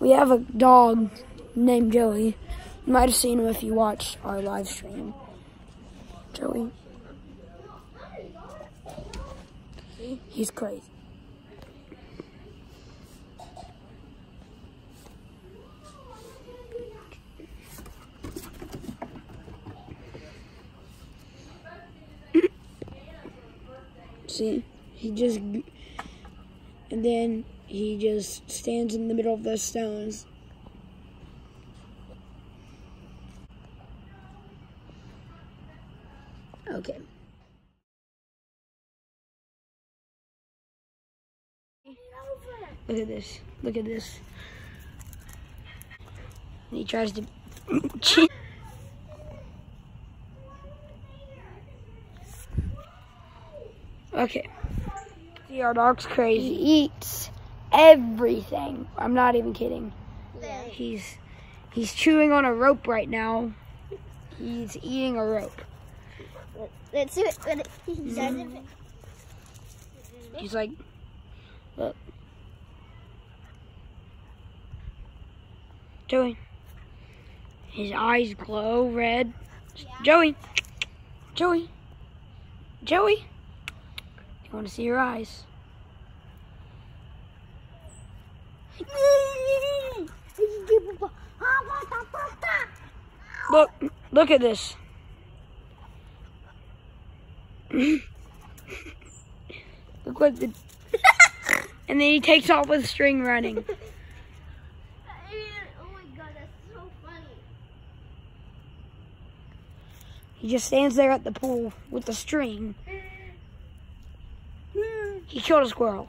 We have a dog named Joey. You might have seen him if you watched our live stream. Joey. He's crazy. See, he just, and then he just stands in the middle of those stones. Okay. Look at this. Look at this. And he tries to. Okay. See, our dog's crazy. He eats everything. I'm not even kidding. He's he's chewing on a rope right now. He's eating a rope. Let's see what he does. Mm-hmm. He's like, look. Joey. His eyes glow red. Joey. Joey. Joey. You want to see your eyes? Look, look at this. look what the. and then he takes off with string running. oh my god, that's so funny. He just stands there at the pool with the string. He killed a squirrel.